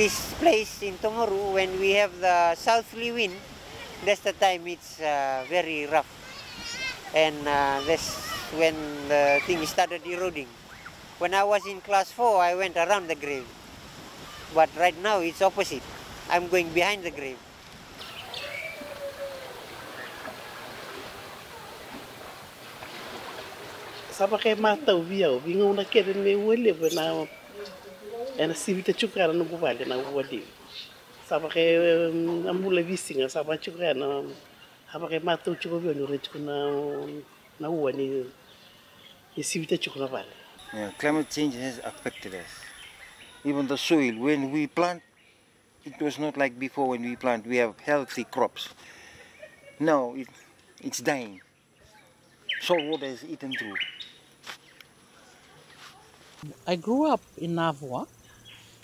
this place in Togoru, when we have the southerly wind, that's the time it's uh, very rough. And uh, that's when the thing started eroding. When I was in class 4, I went around the grave. But right now it's opposite. I'm going behind the grave. sabake mata uvia uvinga una kere me wele na ena sivita chukara no guvale na wali sabake ambula visinga saba chukara na habake mata uchuko vio no rechu na na uwani sivita chukara vale Yeah, climate change has affected us. Even the soil, when we plant, it was not like before when we plant, we have healthy crops. Now it, it's dying. Salt water is eaten through. I grew up in Navua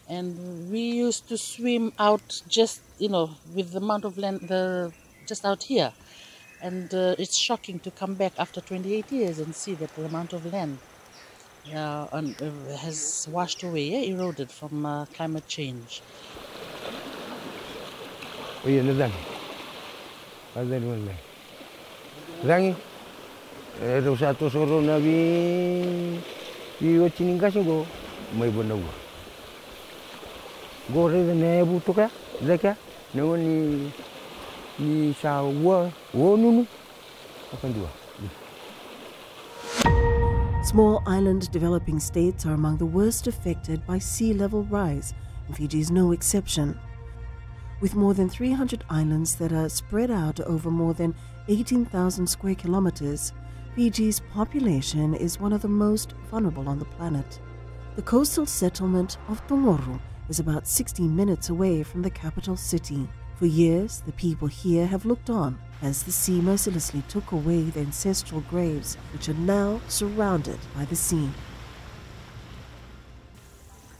and we used to swim out just, you know, with the amount of land the, just out here. And uh, it's shocking to come back after 28 years and see that the amount of land uh, and, uh, has washed away, yeah, eroded from uh, climate change. Oye, no dangi. Padre wala. Dangi. Ero sa to soro na bi i o chininga go mai bona go. Ni wo wo. Small island developing states are among the worst affected by sea level rise, and Fiji is no exception. With more than 300 islands that are spread out over more than 18,000 square kilometers, Fiji's population is one of the most vulnerable on the planet. The coastal settlement of Togoru is about 60 minutes away from the capital city. For years, the people here have looked on as the sea mercilessly took away the ancestral graves, which are now surrounded by the sea.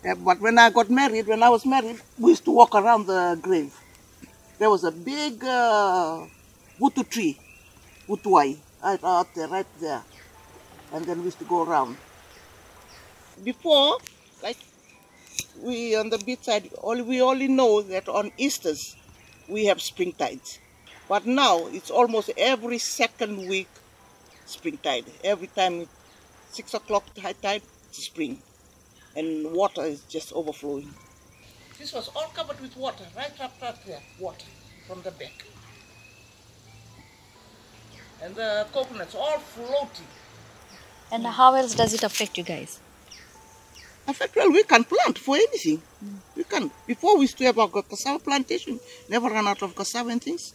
Yeah, but when I got married, when I was married, we used to walk around the grave. There was a big uh, wutu tree, wutuai, right out there, right there. And then we used to go around. Before, we on the beach side, all, we only know that on Easter's we have spring tides. But now it's almost every second week spring tide. Every time, six o'clock high tide, it's spring and water is just overflowing. This was all covered with water, right up right there, water from the back. And the coconuts all floating. And how else does it affect you guys? In fact, well, we can plant for anything. We can. Before we used to have our cassava plantation, never run out of cassava and things.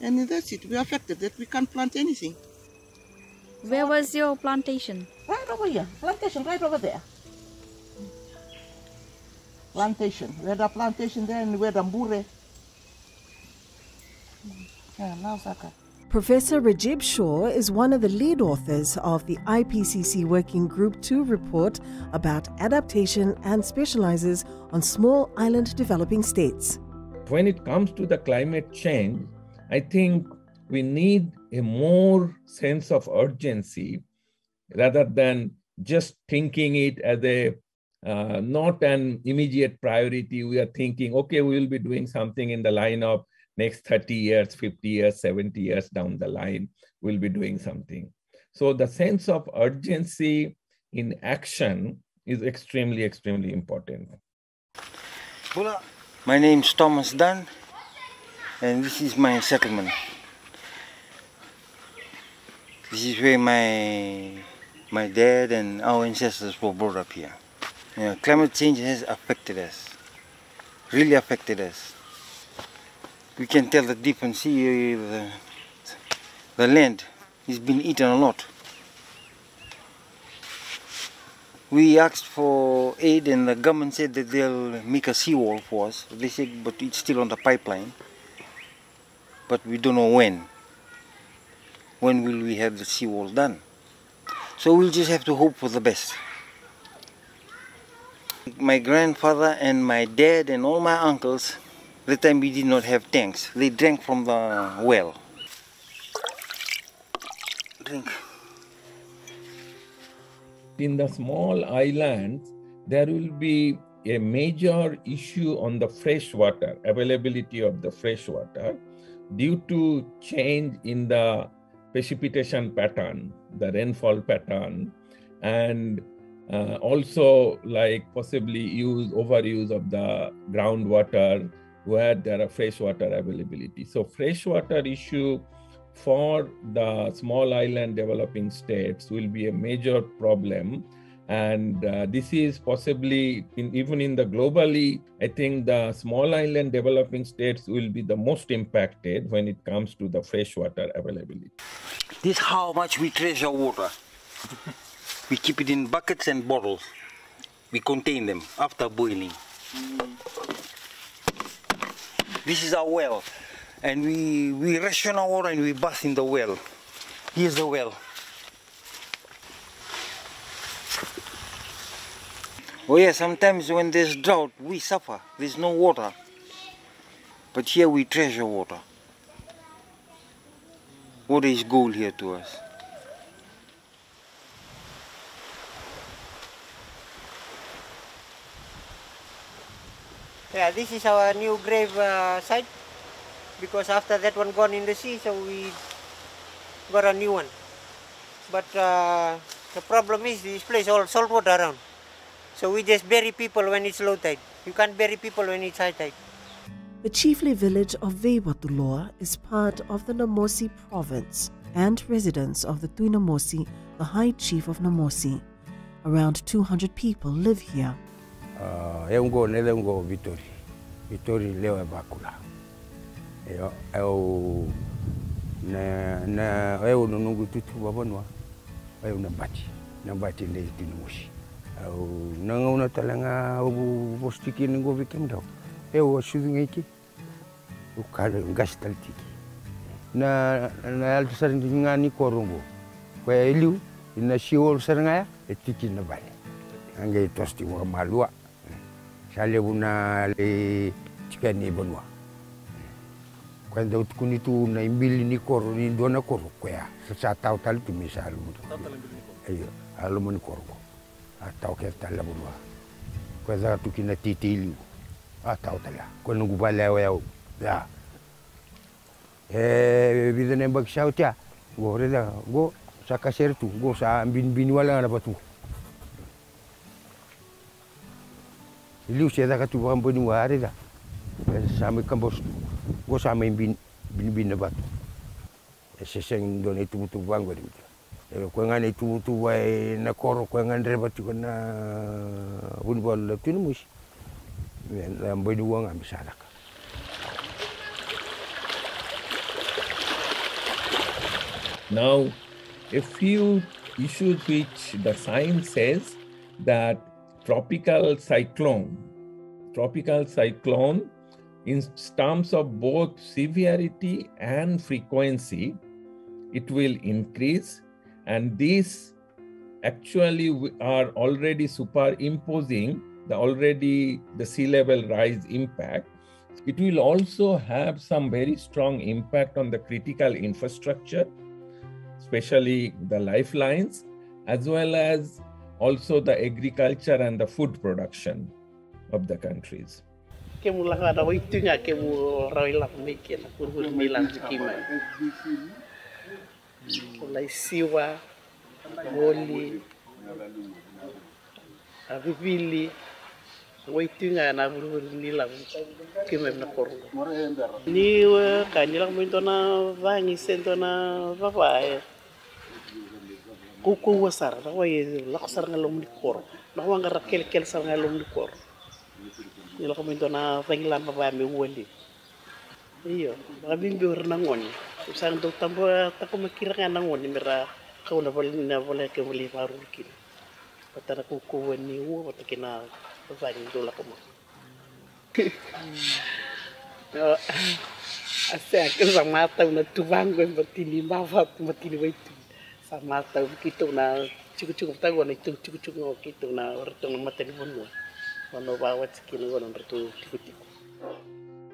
And that's it. We are affected that we can't plant anything. Where was your plantation? Right over here. Plantation right over there. Plantation. We had a plantation there and we had a mbure. Yeah, now Saka. Professor Rajib Shaw is one of the lead authors of the IPCC Working Group 2 report about adaptation and specializes on small island developing states. When it comes to the climate change, I think we need a more sense of urgency rather than just thinking it as a uh, not an immediate priority. We are thinking, okay, we will be doing something in the line of next 30 years, 50 years, 70 years down the line, we'll be doing something. So the sense of urgency in action is extremely, extremely important. My name is Thomas Dunn, and this is my settlement. This is where my my dad and our ancestors were brought up here. Yeah, climate change has affected us, really affected us. We can tell the difference here, uh, the, the land has been eaten a lot. We asked for aid and the government said that they'll make a seawall for us. They said, but it's still on the pipeline. But we don't know when. When will we have the seawall done? So we'll just have to hope for the best. My grandfather and my dad and all my uncles, the time we did not have tanks, they drank from the well. Drink. In the small islands, there will be a major issue on the fresh water, availability of the fresh water, due to change in the precipitation pattern, the rainfall pattern, and uh, also like possibly use overuse of the groundwater where there are freshwater availability. So freshwater issue for the small island developing states will be a major problem and uh, this is possibly in, even in the globally i think the small island developing states will be the most impacted when it comes to the freshwater availability This how much we treasure water. we keep it in buckets and bottles. We contain them after boiling. This is our well. And we, we ration our water and we bath in the well. Here's the well. Oh yeah, sometimes when there's drought, we suffer. There's no water. But here we treasure water. Water is gold here to us. Yeah, this is our new grave uh, site because after that one gone in the sea, so we got a new one. But uh, the problem is this place all salt water around. So we just bury people when it's low tide. You can't bury people when it's high tide. The chiefly village of Veiwatuloa is part of the Namosi province and residence of the Tuinamosi, the High Chief of Namosi. Around 200 people live here. Eh, uh, eungo netheungo vitori vitori leo evakula eyo eu eh, ne ne eh, eu nunungu tutu wavonwa eu nambati nambati nde tinushi eu nanga una talanga ubu vostiki ningo vikimdo eu ashudungiki ukale ngashtalitiki na na altsarindinga ni korungu. Kwa eliu ina shiwol sarngaya etiki na bale. Ange tosti wa malua. Sale una le tika ni bonwa. Quando kuni tu na imbili ni koro ni dona koro kwea. Sa tau tal tu misal mu. Ayo, alo mo ni koro. Atau ke tal la bonwa. Quando tu kina titili. Atau tala. Quando gubale au ya. Eh, vida nem bak sautia. Go reda go sa kaser tu go sa bin bin wala na batu. Iliu se da katu bam boni wa reda. Sa kambos bin bin bin na batu. Se seng don itu tu bango di. Ko ngane tu tu wa na koro ko ngane re batu na bun tu mus. La boni wa ngam sadaka. Now, a few issues which the science says that tropical cyclone, tropical cyclone, in terms of both severity and frequency, it will increase, and these actually are already superimposing the already the sea level rise impact. It will also have some very strong impact on the critical infrastructure especially the lifelines, as well as also the agriculture and the food production of the countries. ke mu langa da wai tunga ke mu rawai la me ke na kur kur mi lang ki ma lai siwa goli avivili wai tunga na kur kur mi lang ki ma na kor ni ka Kuku sar waye laksar nga lom likor na wanga rakel kel sar nga lom likor ni lako mi dona fenglan baba mi woli iyo baba mi bi wor nangon sang do tambo tako makira nga nangon mira kauna bol na bol ke bol baru kin patara kokowa ni wo patakina fani do lako mo Asa, kesa mata una tuvango en batini, mava, batini, batini, wai tu sa na chiku chiku ta go na tu chiku chiku kito na wano bawa tiku tiku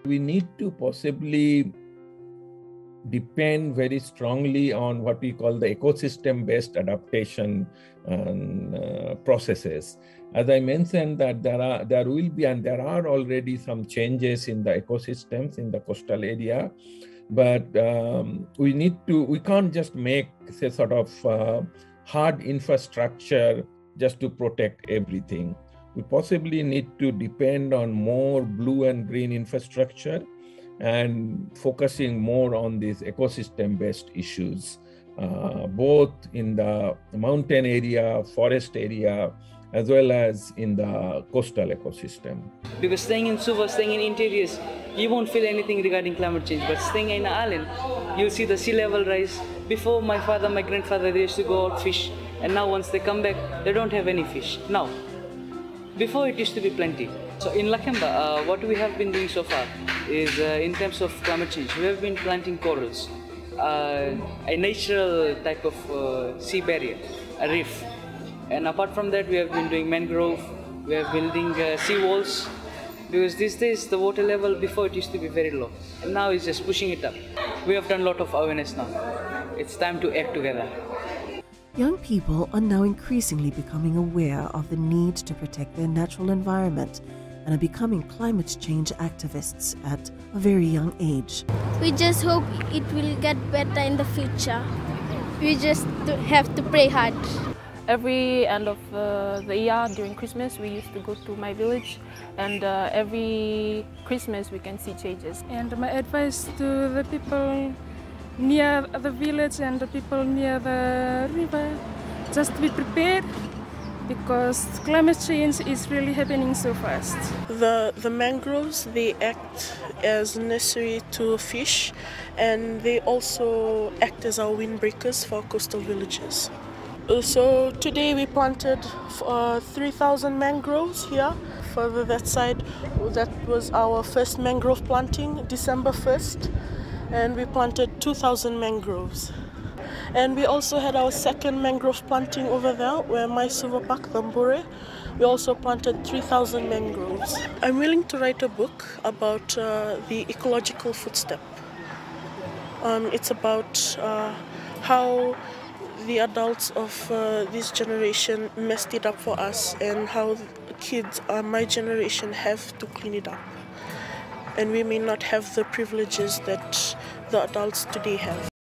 We need to possibly depend very strongly on what we call the ecosystem-based adaptation um, uh, processes. As I mentioned, that there are there will be and there are already some changes in the ecosystems in the coastal area, but um, we need to we can't just make say sort of uh, hard infrastructure just to protect everything. We possibly need to depend on more blue and green infrastructure and focusing more on these ecosystem based issues, uh, both in the mountain area, forest area, as well as in the coastal ecosystem. Because staying in Suva, staying in interiors, you won't feel anything regarding climate change. But staying in an island, you'll see the sea level rise. Before my father, my grandfather, they used to go out fish, and now once they come back, they don't have any fish. Now, before it used to be plenty. So in Lakemba, uh, what we have been doing so far is uh, in terms of climate change, we have been planting corals, uh, a natural type of uh, sea barrier, a reef. And apart from that, we have been doing mangrove, we are building uh, sea walls, because these days the water level before it used to be very low, and now it's just pushing it up. We have done a lot of awareness now. It's time to act together. Young people are now increasingly becoming aware of the need to protect their natural environment and are becoming climate change activists at a very young age. We just hope it will get better in the future. We just have to pray hard. Every end of uh, the year during Christmas, we used to go to my village, and uh, every Christmas we can see changes. And my advice to the people near the village and the people near the river just be prepared because climate change is really happening so fast. The, the mangroves, they act as nursery to fish and they also act as our windbreakers for coastal villages. So today we planted uh, 3,000 mangroves here. Further that side, that was our first mangrove planting, December 1st and we planted 2,000 mangroves. And we also had our second mangrove planting over there, where my Park, Thambure. We also planted 3,000 mangroves. I'm willing to write a book about uh, the ecological footstep. Um, it's about uh, how the adults of uh, this generation messed it up for us and how kids, uh, my generation, have to clean it up and we may not have the privileges that the adults today have.